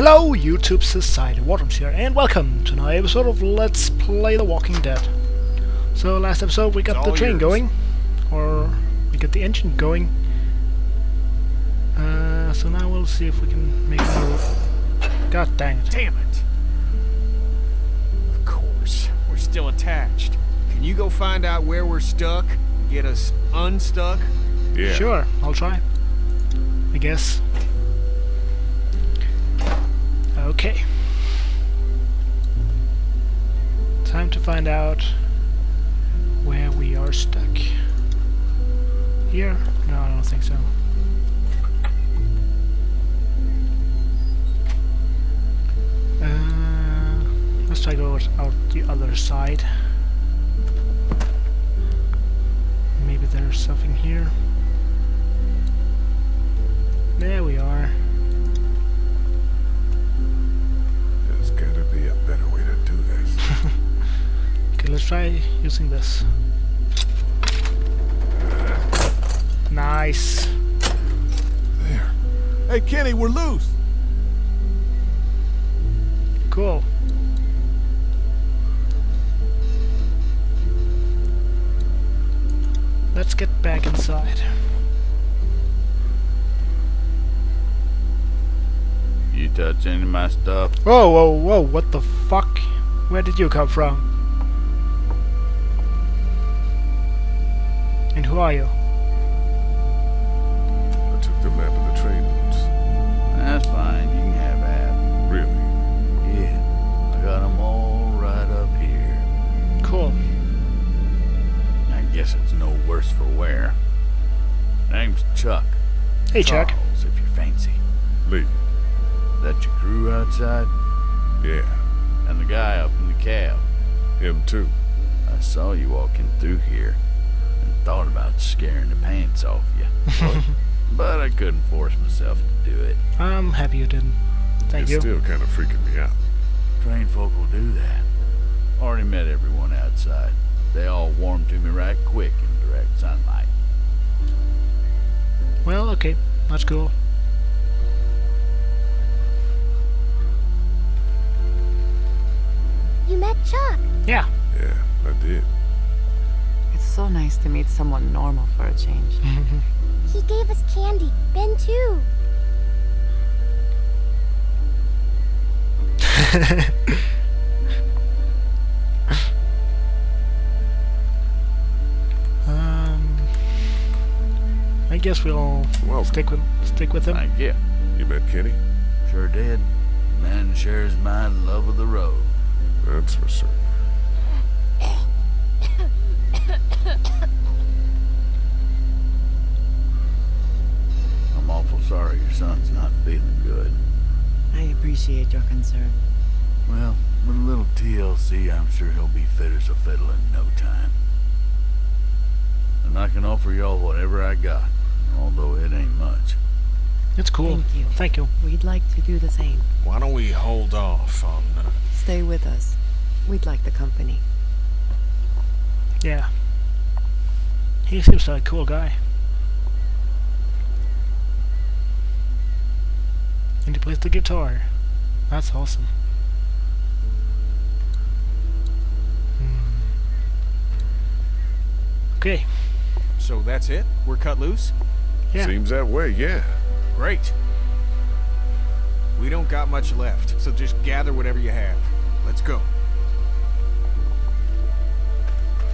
Hello YouTube Society, WarDrums here, and welcome to another episode of Let's Play The Walking Dead. So last episode we got It's the train yours. going, or we got the engine going. Uh, so now we'll see if we can make a move. God dang it. Damn it! Of course, we're still attached. Can you go find out where we're stuck? Get us unstuck? Yeah. Sure, I'll try. I guess. Okay. Time to find out where we are stuck. Here? No, I don't think so. Uh, let's try to go out out the other side. Maybe there's something here. There we are. Okay, let's try using this. Nice. There. Hey, Kenny, we're loose. Cool. Let's get back inside. You touch any of my stuff? Whoa, whoa, whoa, what the fuck? Where did you come from? And are you? I took the map of the train routes. That's fine. You can have that. Really? Yeah. I got 'em all right up here. Cool. I guess it's no worse for wear. Name's Chuck. Hey, Chuck. Charles, if you fancy. Lee. That your crew outside? Yeah. And the guy up in the cab? Him too. I saw you walking through here and thought about scaring the pants off you. but, but I couldn't force myself to do it. I'm happy you didn't. Thank it's you. still kind of freaking me out. Trained folk will do that. Already met everyone outside. They all warmed to me right quick in direct sunlight. Well, okay. That's cool. You met Chuck. Yeah. Yeah, I did. It's so nice to meet someone normal for a change. He gave us candy. Ben too. um, I guess we'll Well, stick with stick with him. Thank you. you met Kenny? Sure did. Man shares my love of the road. That's for certain. I'm awful sorry your son's not feeling good. I appreciate your concern. Well, with a little TLC, I'm sure he'll be fit as a fiddle in no time. And I can offer y'all whatever I got, although it ain't much. It's cool. Thank you. Thank you. We'd like to do the same. Why don't we hold off on... Uh, Stay with us. We'd like the company. Yeah. He seems like a cool guy. And he plays the guitar. That's awesome. Hmm. Okay. so that's it? We're cut loose? Yeah. Seems that way, yeah. Great. We don't got much left, so just gather whatever you have. Let's go.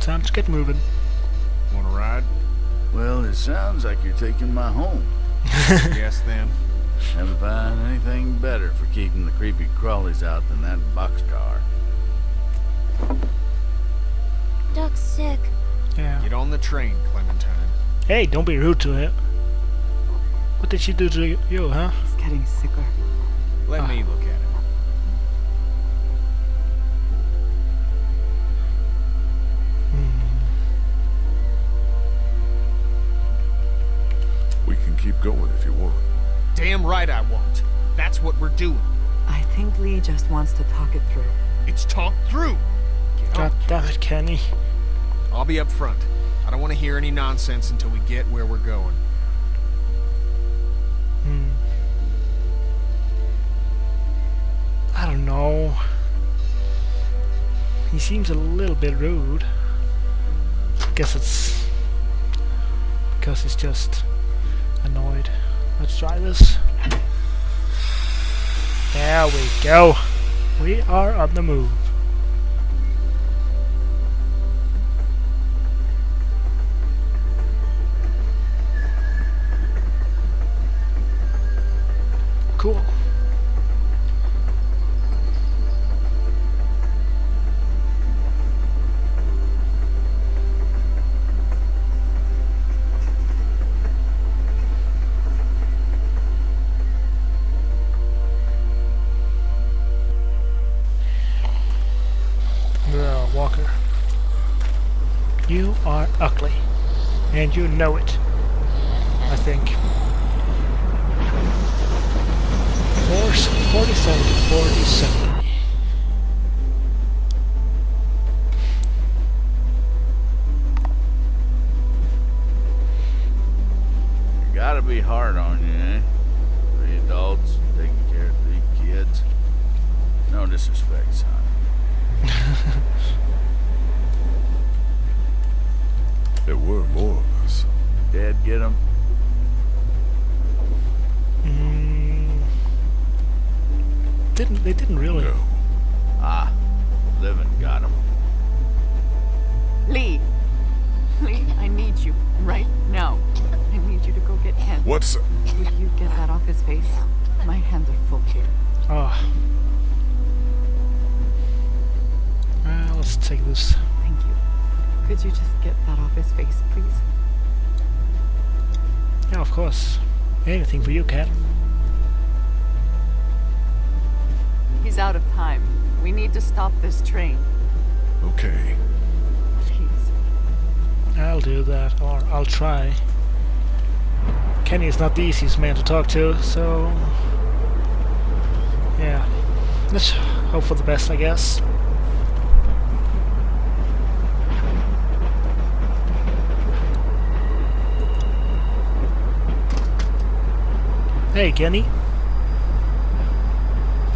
Time to get moving. Wanna ride? Well, it sounds like you're taking my home. yes, then. Never find anything better for keeping the creepy crawlies out than that boxcar. Duck's sick. Yeah. Get on the train, Clementine. Hey, don't be rude to it. What did she do to you- you, huh? He's getting sicker. Let me look at him. Hmm. We can keep going if you want. Damn right I won't. That's what we're doing. I think Lee just wants to talk it through. It's talked through! Get God up. damn it, Kenny. I'll be up front. I don't want to hear any nonsense until we get where we're going. Hmm. I don't know. He seems a little bit rude. Guess it's because he's just annoyed. Let's try this. There we go. We are on the move. You are ugly. And you know it. I think. Force 47 47. Gotta be hard on you, eh? Three adults taking care of three kids. No disrespect, son. There were more of us. Dad get 'em? Mm, didn't they didn't really? No. Ah, living got 'em. Lee! Lee, I need you right now. I need you to go get Ken. What's... Would you get that off his face? My hands are full here. Oh. Well, let's take this. Thank you. Could you just get that off his face, please? Yeah, of course. Anything for you, cat. He's out of time. We need to stop this train. Okay. Please. I'll do that, or I'll try. Kenny is not the easiest man to talk to, so... Yeah. Let's hope for the best, I guess. Hey, Kenny.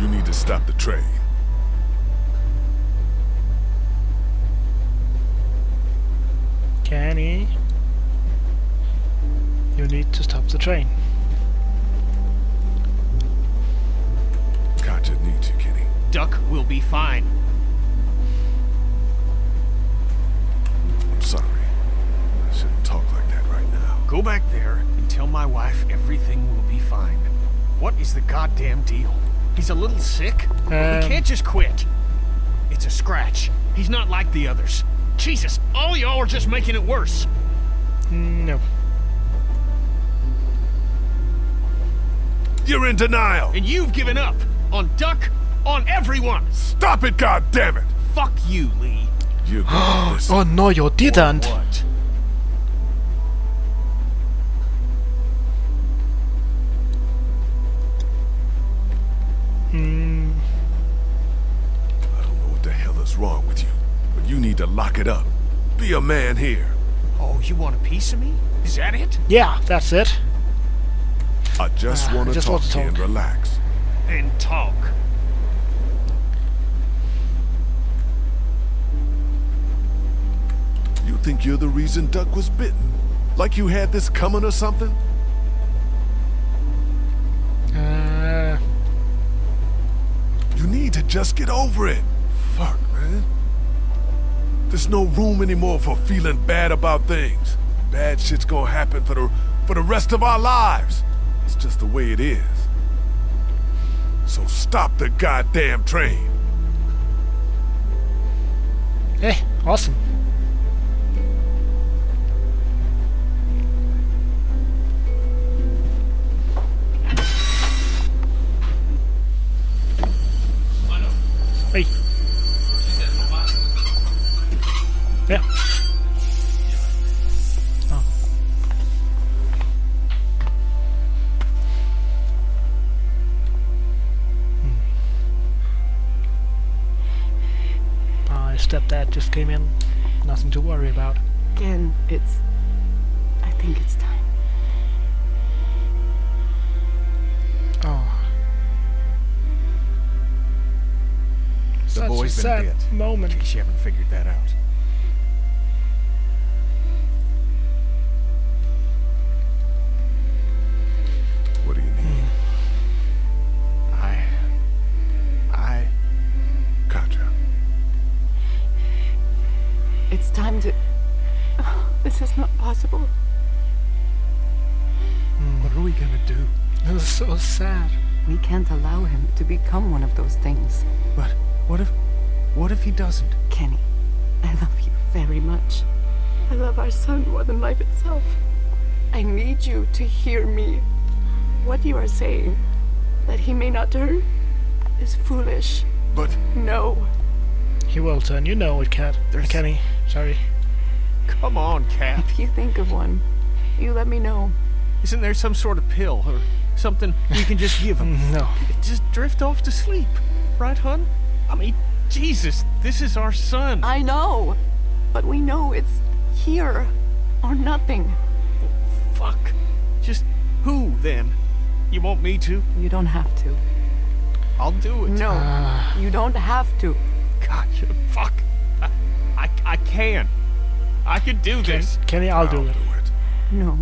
You need to stop the train. Kenny. You need to stop the train. Katjaa needs you, Kenny. Duck will be fine. I'm sorry. I shouldn't talk like that right now. Go back there and tell my wife everything will be fine. What is the goddamn deal? He's a little sick? Um, he can't just quit. It's a scratch. He's not like the others. Jesus, all y'all are just making it worse. No. You're in denial! And you've given up. On Duck, on everyone. Stop it, goddammit! Fuck you, Lee. You're gonna. Oh no, you didn't! What? Know what the hell is wrong with you, but you need to lock it up. Be a man here. Oh, you want a piece of me? Is that it? Yeah, that's it. I just Ah, want to just talk want to to you and relax. And talk. You think you're the reason Duck was bitten? Like you had this coming or something? Uh, You need to just get over it. Man. There's no room anymore for feeling bad about things. Bad shit's gonna happen for the for the rest of our lives. It's just the way it is. So stop the goddamn train. hey, awesome. Again, it's. I think it's time. Oh. Such boy's a been sad bit. In moment. case you haven't figured that out. Is not possible. Hmm, what are we gonna do? It was so sad. We can't allow him to become one of those things. But what if... What if he doesn't? Kenny, I love you very much. I love our son more than life itself. I need you to hear me. What you are saying, that he may not turn, is foolish. But No. He will turn. You know it, Cat. There's- Kenny. Sorry. Come on, Cat. If you think of one, you let me know. Isn't there some sort of pill or something we can just give him? No. Just drift off to sleep. Right, hun? I mean, Jesus, this is our son. I know, but we know it's here or nothing. Fuck. Just who, then? You want me to? You don't have to. I'll do it. No, Ah. you don't have to. Gotcha. Fuck. I, I, I can. I could do this. Kenny, I'll do it. do it. No,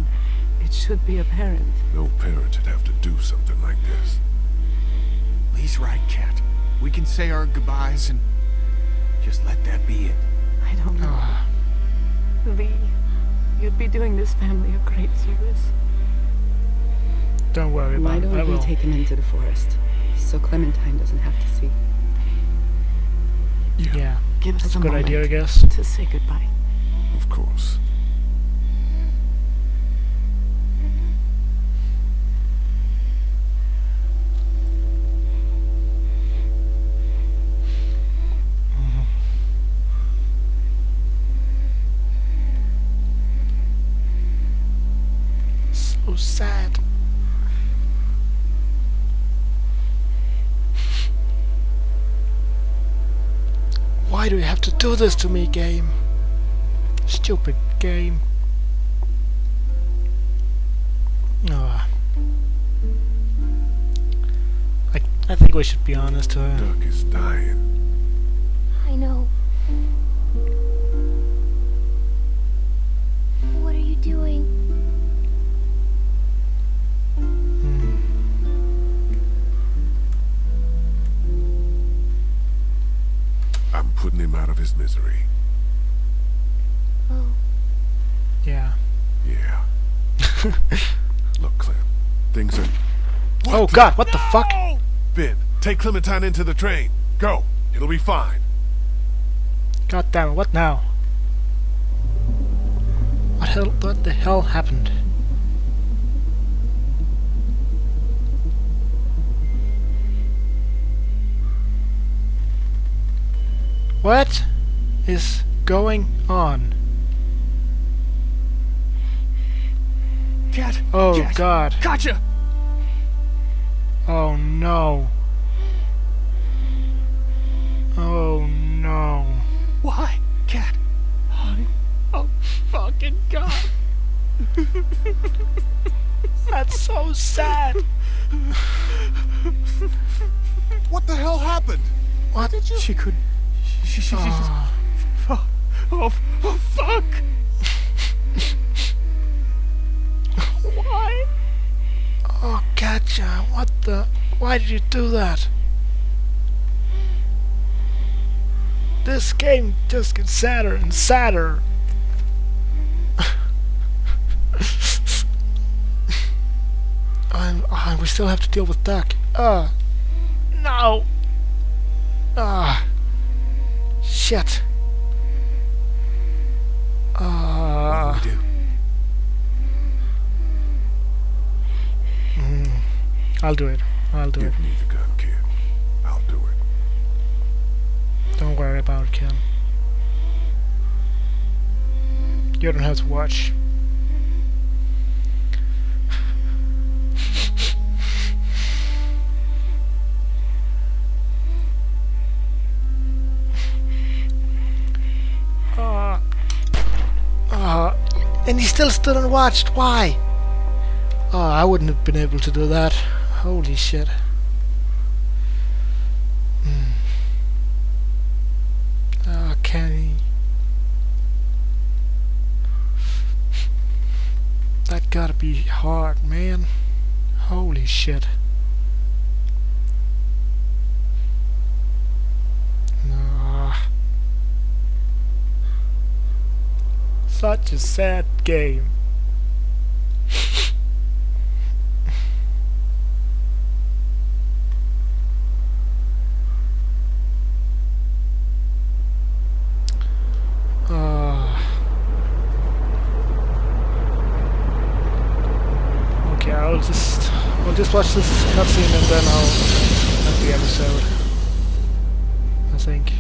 it should be apparent. No parent should have to do something like this. Lee's right, Cat. We can say our goodbyes and just let that be it. I don't know. Ah. Lee, you'd be doing this family a great service. Don't worry Why about it. I don't we will. take him into the forest so Clementine doesn't have to see? Yeah. Give us That's a a good idea, I guess. to say goodbye. Course. So sad. Why do you have to do this to me, game? Stupid game. Ah. I, I think we should be honest to her. Duck is dying. I know. What are you doing? Hmm. I'm putting him out of his misery. Oh, Yeah. Yeah. Look, Clem. Things are. Oh god, what the fuck? Ben, take Clementine into the train. Go. It'll be fine. God damn it, what now? What hell what the hell happened? What is going on? Cat. Oh Cat. god. Gotcha. Oh no. Oh no. Why, Cat? Honey. Oh, fucking God. That's so sad. What the hell happened? What did you? She could. She, she, she, just. Oh, Oh, oh, oh, fuck. Why? Oh, gotcha. What the? Why did you do that? This game just gets sadder and sadder. and, oh, and we still have to deal with Duck. Uh, no. Ah, shit. Ah. What do we do? I'll do it. I'll do it. Give me the gun, kid. I'll do it. Don't worry about it, Ken. You don't have to watch. Uh, uh, and he still stood and watched. Why? Oh, I wouldn't have been able to do that. Holy shit. Mm. Oh, Kenny. That gotta be hard, man. Holy shit. Such a sad game. I'll just we'll just watch this cutscene and then I'll end the episode. I think.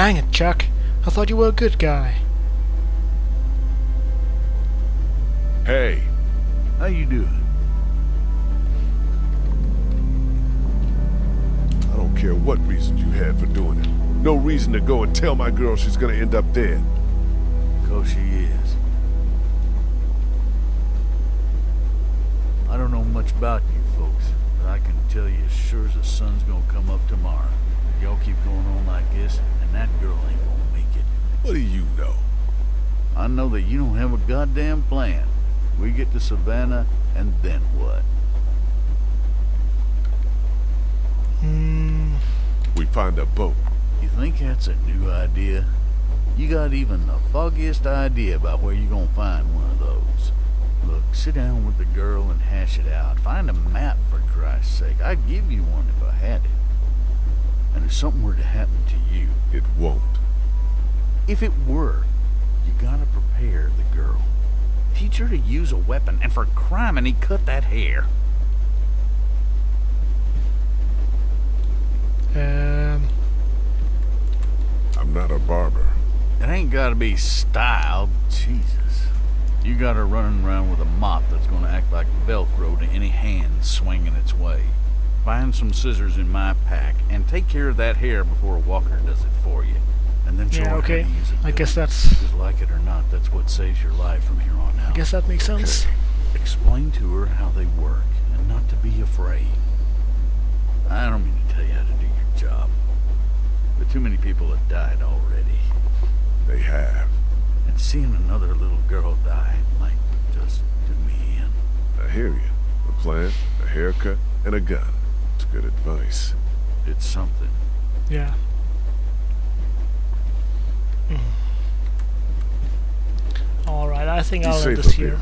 Dang it, Chuck. I thought you were a good guy. Hey, How you doing? I don't care what reason you had for doing it. No reason to go and tell my girl she's gonna end up dead. Cause she is. I don't know much about you folks, but I can tell you as sure as the sun's gonna come up tomorrow. If y'all keep going on like this, and that girl ain't gonna make it. What do you know? I know that you don't have a goddamn plan. We get to Savannah, and then what? Hmm. We find a boat. You think that's a new idea? You got even the foggiest idea about where you're gonna find one of those. Look, sit down with the girl and hash it out. Find a map, for Christ's sake. I'd give you one if I had it. And if something were to happen to you, It won't. if it were, you gotta prepare the girl. Teach her to use a weapon, and for crime, and he cut that hair. Um. I'm not a barber. It ain't gotta be styled. Jesus. You got her running around with a mop that's gonna act like Velcro to any hand swinging its way. Find some scissors in my pack and take care of that hair before Walker does it for you. And then show Yeah, okay. how to use it. I guess Billy. that's. Because like it or not, that's what saves your life from here on out. I guess that makes sense. Explain to her how they work and not to be afraid. I don't mean to tell you how to do your job, but too many people have died already. They have. And seeing another little girl die might just do me in. I hear you. A plan, a haircut, and a gun. It's good advice. It's something. Yeah. Alright, I think Be I'll safe end this up here.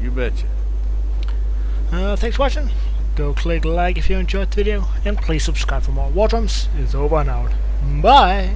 You betcha. Uh, thanks for watching. Go click like if you enjoyed the video, and please subscribe for more War Drums. It's over and out. Bye!